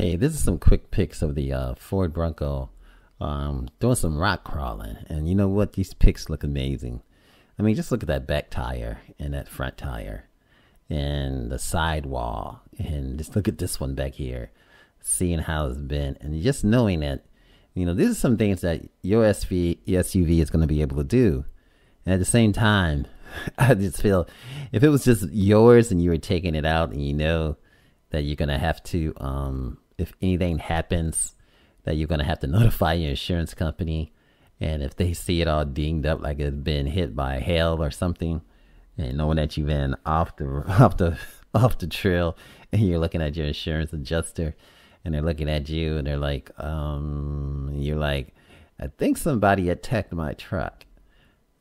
Hey, this is some quick pics of the uh, Ford Bronco um, doing some rock crawling. And you know what? These pics look amazing. I mean, just look at that back tire and that front tire and the sidewall. And just look at this one back here, seeing how it's been. And just knowing that, you know, these are some things that your SV, SUV is going to be able to do. And at the same time, I just feel if it was just yours and you were taking it out and you know that you're going to have to, um, if anything happens, that you're going to have to notify your insurance company. And if they see it all dinged up like it's been hit by hail or something, and knowing that you've been off the off the off the trail, and you're looking at your insurance adjuster, and they're looking at you, and they're like, um, you're like, I think somebody attacked my truck,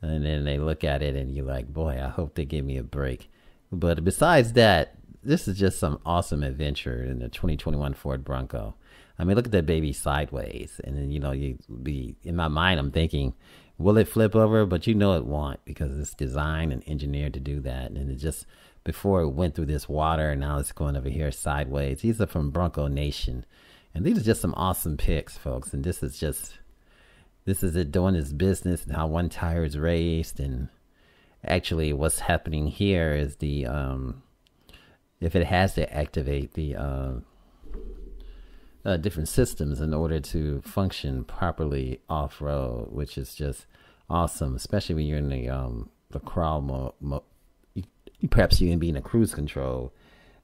and then they look at it, and you're like, boy, I hope they give me a break. But besides that, this is just some awesome adventure in the 2021 Ford Bronco. I mean, look at that baby sideways, and then you know, you be in my mind, I'm thinking, will it flip over? But you know, it won't because it's designed and engineered to do that, and it just before it went through this water, and now it's going over here sideways. These are from Bronco Nation, and these are just some awesome pics, folks. And this is just this is it doing its business and how one tire is raised, and actually, what's happening here is the um if it has to activate the uh, uh, different systems in order to function properly off road, which is just awesome, especially when you're in the um, the crawl mode. Mo- perhaps you can be in a cruise control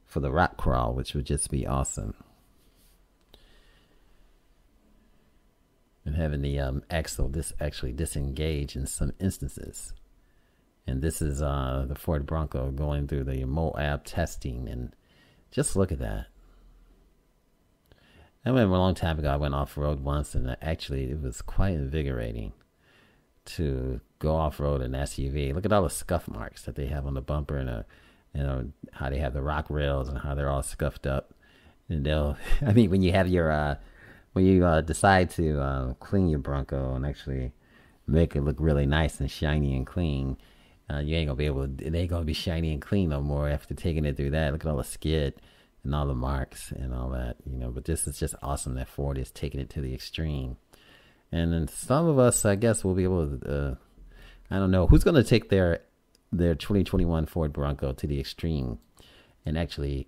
for the rock crawl, which would just be awesome. And having the um, axle this actually disengage in some instances. And this is uh, the Ford Bronco going through the Moab testing. And just look at that. I remember a long time ago, I went off road once, and actually, it was quite invigorating to go off road in SUV. Look at all the scuff marks that they have on the bumper, and uh, you know how they have the rock rails and how they're all scuffed up. And they'll, I mean, when you have your, uh, when you uh, decide to uh, clean your Bronco and actually make it look really nice and shiny and clean, uh, you ain't gonna be able to, it ain't gonna be shiny and clean no more after taking it through that. Look at all the skid and all the marks and all that, you know. But this is just awesome that Ford is taking it to the extreme. And then some of us, I guess, will be able to, uh, I don't know, who's gonna take their their 2021 Ford Bronco to the extreme and actually,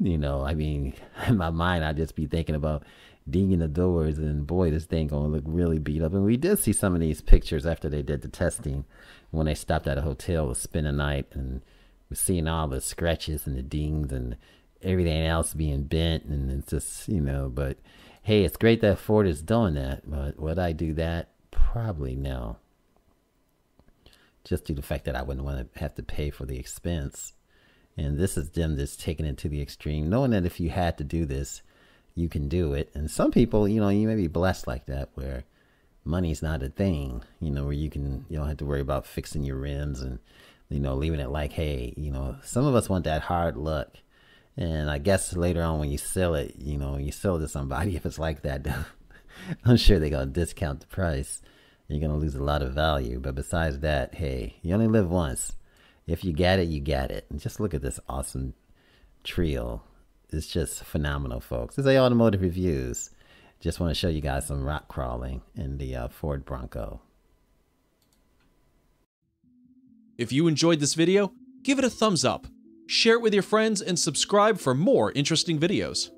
you know, I mean, in my mind, I'd just be thinking about dinging the doors, and boy, this thing gonna look really beat up. And we did see some of these pictures after they did the testing when they stopped at a hotel to spend a night, and we're seeing all the scratches and the dings and everything else being bent, and it's just you know. But hey, it's great that Ford is doing that. But would I do that? Probably no. Just due to the fact that I wouldn't want to have to pay for the expense. And this is them just taking it to the extreme, knowing that if you had to do this, you can do it. And some people, you know, you may be blessed like that where money's not a thing, you know, where you can, you don't have to worry about fixing your rims and, you know, leaving it like, hey, you know, some of us want that hard luck. And I guess later on when you sell it, you know, you sell it to somebody, if it's like that, I'm sure they're going to discount the price. You're going to lose a lot of value. But besides that, hey, you only live once. If you got it, you got it. And just look at this awesome trio it's just phenomenal, folks. This is a automotive reviews. Just want to show you guys some rock crawling in the uh, Ford Bronco. If you enjoyed this video, give it a thumbs up, share it with your friends, and subscribe for more interesting videos.